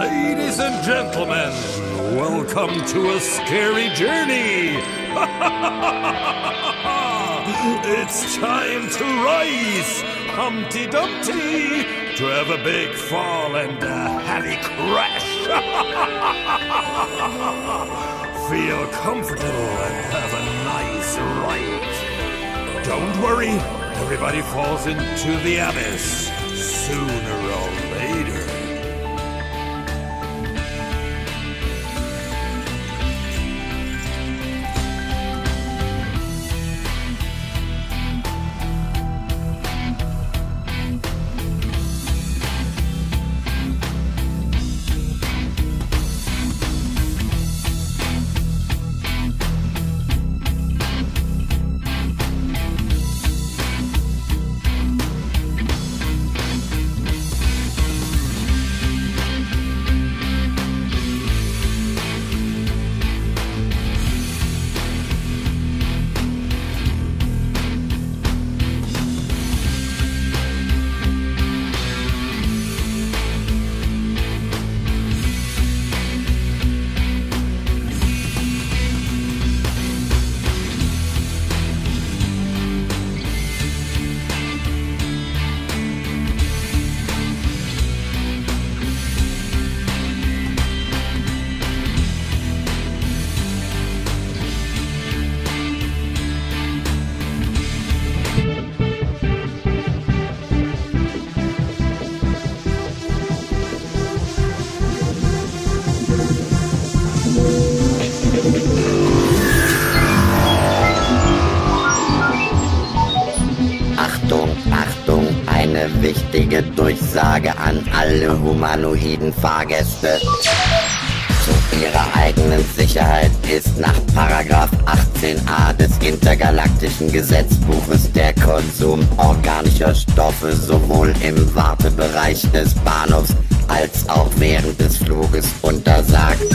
Ladies and gentlemen, welcome to a scary journey. it's time to rise, Humpty Dumpty, to have a big fall and a heavy crash. Feel comfortable and have a nice ride. Don't worry, everybody falls into the abyss sooner or later. Achtung, Achtung, eine wichtige Durchsage an alle humanoiden Fahrgäste. Zu ihrer eigenen Sicherheit ist nach Paragraph 18a des intergalaktischen Gesetzbuches der Konsum organischer Stoffe sowohl im Wartebereich des Bahnhofs als auch während des Fluges untersagt.